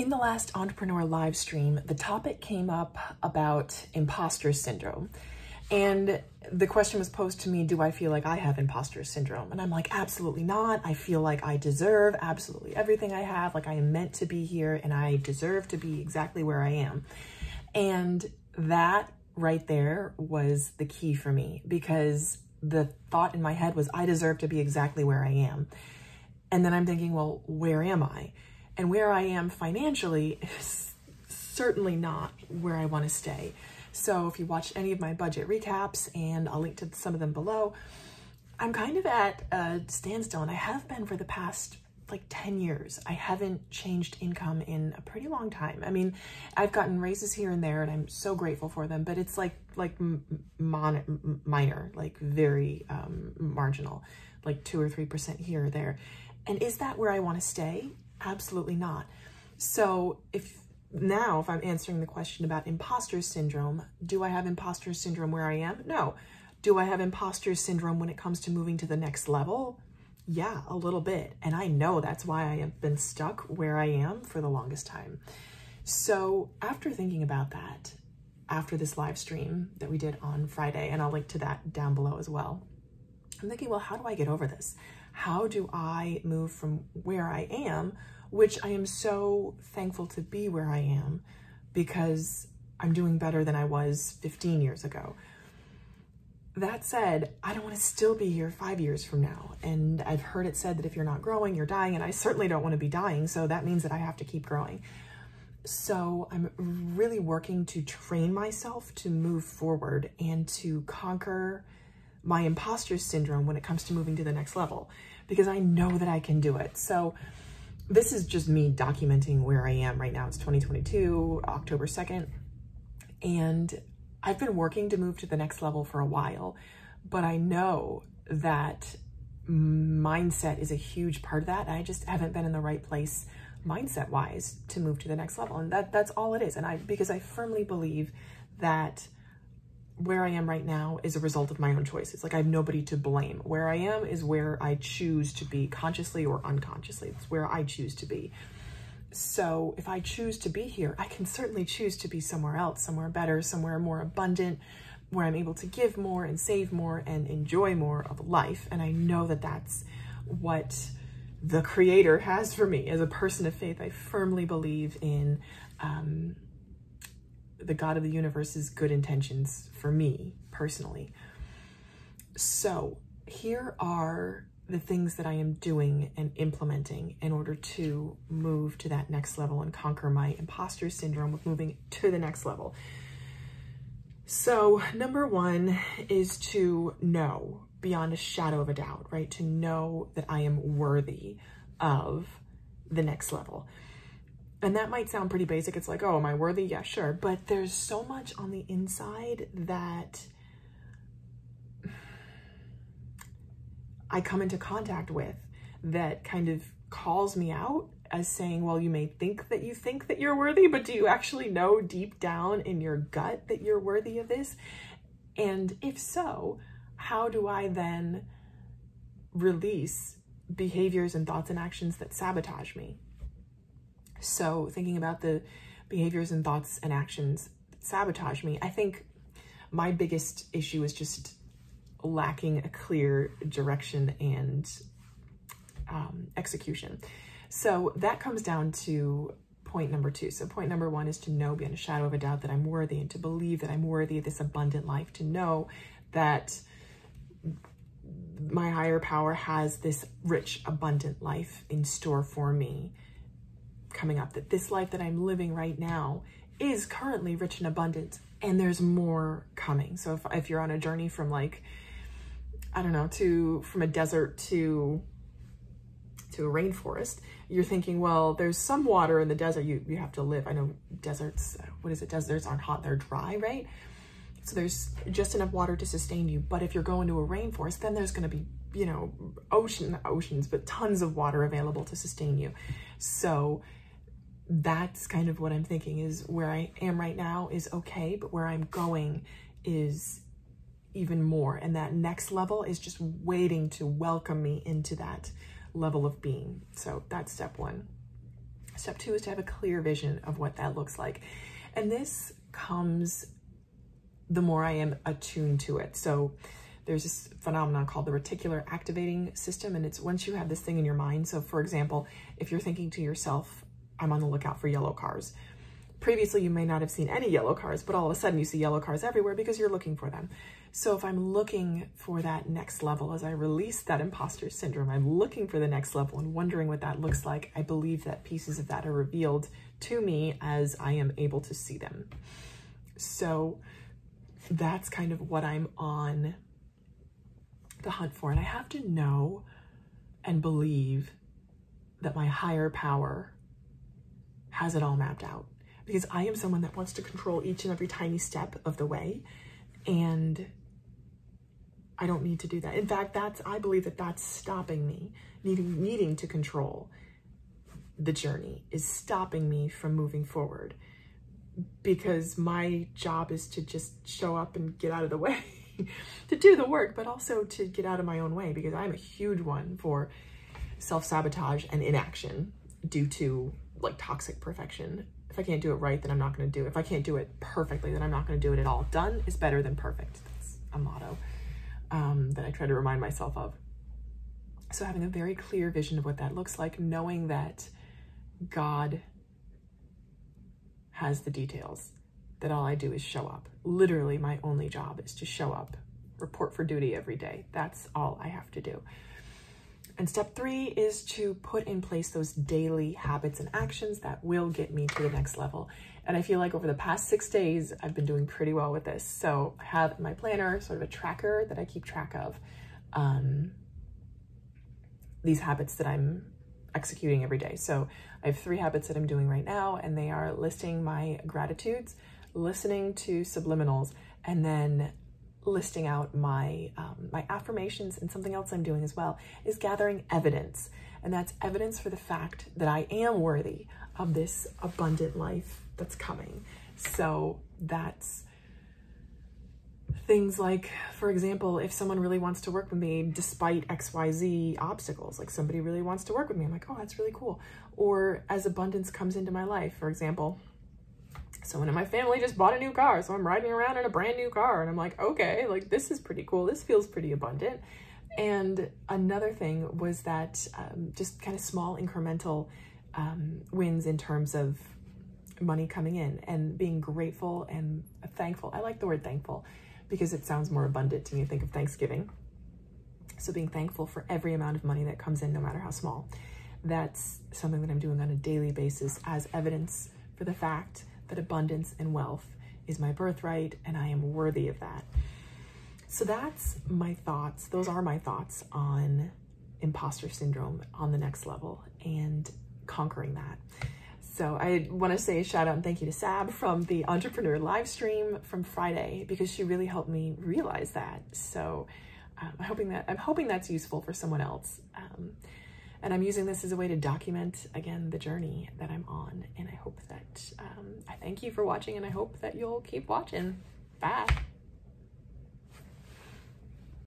In the last entrepreneur live stream, the topic came up about imposter syndrome. And the question was posed to me, do I feel like I have imposter syndrome? And I'm like, absolutely not. I feel like I deserve absolutely everything I have. Like I am meant to be here and I deserve to be exactly where I am. And that right there was the key for me because the thought in my head was, I deserve to be exactly where I am. And then I'm thinking, well, where am I? And where I am financially is certainly not where I want to stay. So if you watch any of my budget recaps, and I'll link to some of them below, I'm kind of at a standstill, and I have been for the past like 10 years. I haven't changed income in a pretty long time. I mean, I've gotten raises here and there and I'm so grateful for them, but it's like, like mon minor, like very um, marginal, like two or 3% here or there. And is that where I want to stay? Absolutely not. So if now, if I'm answering the question about imposter syndrome, do I have imposter syndrome where I am? No. Do I have imposter syndrome when it comes to moving to the next level? Yeah, a little bit. And I know that's why I have been stuck where I am for the longest time. So after thinking about that, after this live stream that we did on Friday, and I'll link to that down below as well, I'm thinking, well, how do I get over this? How do I move from where I am which I am so thankful to be where I am because I'm doing better than I was 15 years ago. That said, I don't want to still be here five years from now. And I've heard it said that if you're not growing, you're dying. And I certainly don't want to be dying. So that means that I have to keep growing. So I'm really working to train myself to move forward and to conquer my imposter syndrome when it comes to moving to the next level because I know that I can do it. So this is just me documenting where I am right now. It's 2022, October 2nd. And I've been working to move to the next level for a while, but I know that mindset is a huge part of that. I just haven't been in the right place mindset wise to move to the next level. And that that's all it is. And I, because I firmly believe that where I am right now is a result of my own choices. Like I have nobody to blame. Where I am is where I choose to be consciously or unconsciously. It's where I choose to be. So if I choose to be here, I can certainly choose to be somewhere else, somewhere better, somewhere more abundant, where I'm able to give more and save more and enjoy more of life. And I know that that's what the creator has for me as a person of faith. I firmly believe in um, the God of the universe's good intentions for me personally. So here are the things that I am doing and implementing in order to move to that next level and conquer my imposter syndrome of moving to the next level. So number one is to know beyond a shadow of a doubt, right? To know that I am worthy of the next level. And that might sound pretty basic. It's like, oh, am I worthy? Yeah, sure. But there's so much on the inside that I come into contact with that kind of calls me out as saying, well, you may think that you think that you're worthy, but do you actually know deep down in your gut that you're worthy of this? And if so, how do I then release behaviors and thoughts and actions that sabotage me? So thinking about the behaviors and thoughts and actions sabotage me, I think my biggest issue is just lacking a clear direction and um, execution. So that comes down to point number two. So point number one is to know beyond a shadow of a doubt that I'm worthy and to believe that I'm worthy of this abundant life, to know that my higher power has this rich, abundant life in store for me coming up, that this life that I'm living right now is currently rich and abundant and there's more coming. So if, if you're on a journey from like, I don't know, to, from a desert to, to a rainforest, you're thinking, well, there's some water in the desert you, you have to live. I know deserts, what is it? Deserts aren't hot, they're dry, right? So there's just enough water to sustain you. But if you're going to a rainforest, then there's going to be, you know, ocean, oceans, but tons of water available to sustain you. So that's kind of what I'm thinking is where I am right now is okay, but where I'm going is even more. And that next level is just waiting to welcome me into that level of being. So that's step one. Step two is to have a clear vision of what that looks like. And this comes the more I am attuned to it. So there's this phenomenon called the reticular activating system. And it's once you have this thing in your mind. So for example, if you're thinking to yourself, I'm on the lookout for yellow cars. Previously, you may not have seen any yellow cars, but all of a sudden you see yellow cars everywhere because you're looking for them. So if I'm looking for that next level, as I release that imposter syndrome, I'm looking for the next level and wondering what that looks like. I believe that pieces of that are revealed to me as I am able to see them. So that's kind of what I'm on the hunt for. And I have to know and believe that my higher power has it all mapped out because I am someone that wants to control each and every tiny step of the way. And I don't need to do that. In fact, that's, I believe that that's stopping me needing, needing to control the journey is stopping me from moving forward because my job is to just show up and get out of the way to do the work, but also to get out of my own way because I'm a huge one for self-sabotage and inaction due to like toxic perfection. If I can't do it right, then I'm not going to do it. If I can't do it perfectly, then I'm not going to do it at all. Done is better than perfect. That's a motto um, that I try to remind myself of. So having a very clear vision of what that looks like, knowing that God has the details, that all I do is show up. Literally, my only job is to show up, report for duty every day. That's all I have to do. And step three is to put in place those daily habits and actions that will get me to the next level. And I feel like over the past six days, I've been doing pretty well with this. So I have my planner sort of a tracker that I keep track of um, these habits that I'm executing every day. So I have three habits that I'm doing right now, and they are listing my gratitudes, listening to subliminals, and then listing out my um, my affirmations and something else I'm doing as well is gathering evidence. And that's evidence for the fact that I am worthy of this abundant life that's coming. So that's things like, for example, if someone really wants to work with me despite XYZ obstacles, like somebody really wants to work with me, I'm like, oh, that's really cool. Or as abundance comes into my life, for example, someone in my family just bought a new car. So I'm riding around in a brand new car and I'm like, okay, like this is pretty cool. This feels pretty abundant. And another thing was that um, just kind of small incremental um, wins in terms of money coming in and being grateful and thankful. I like the word thankful because it sounds more abundant to me. Think of Thanksgiving. So being thankful for every amount of money that comes in, no matter how small. That's something that I'm doing on a daily basis as evidence for the fact that abundance and wealth is my birthright and I am worthy of that. So that's my thoughts. Those are my thoughts on imposter syndrome on the next level and conquering that. So I want to say a shout out and thank you to Sab from the Entrepreneur live stream from Friday because she really helped me realize that. So um, I'm hoping that I'm hoping that's useful for someone else. Um, and I'm using this as a way to document, again, the journey that I'm on. And I hope that, um, I thank you for watching and I hope that you'll keep watching. Bye.